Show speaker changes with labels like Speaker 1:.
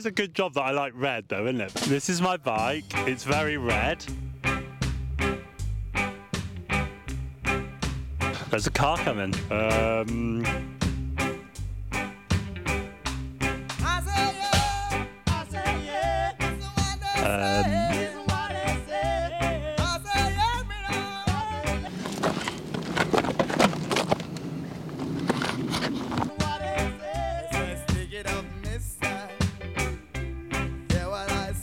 Speaker 1: is a good job that I like red, though, isn't it? This is my bike. It's very red. There's a car coming. Um,